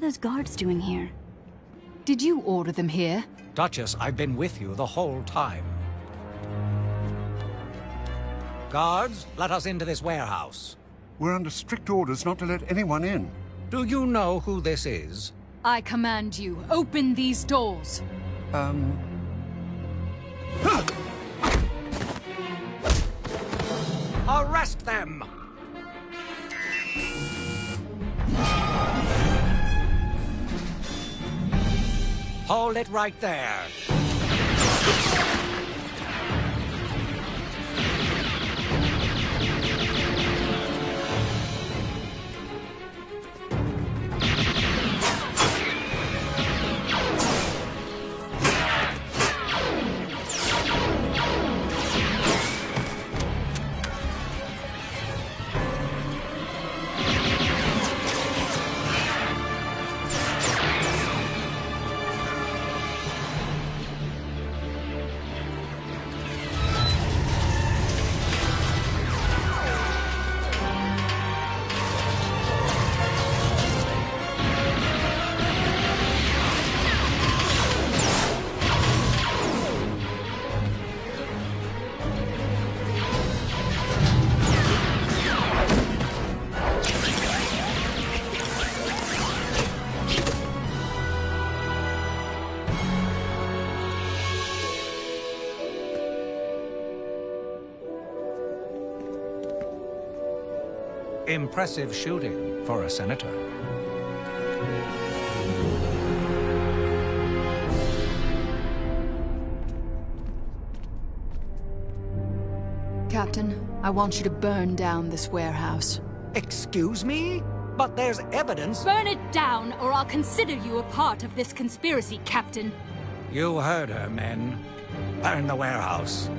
those guards doing here? Did you order them here? Duchess, I've been with you the whole time. Guards, let us into this warehouse. We're under strict orders not to let anyone in. Do you know who this is? I command you, open these doors. Um... Arrest them! Hold it right there. Impressive shooting for a senator. Captain, I want you to burn down this warehouse. Excuse me? But there's evidence... Burn it down, or I'll consider you a part of this conspiracy, Captain. You heard her, men. Burn the warehouse.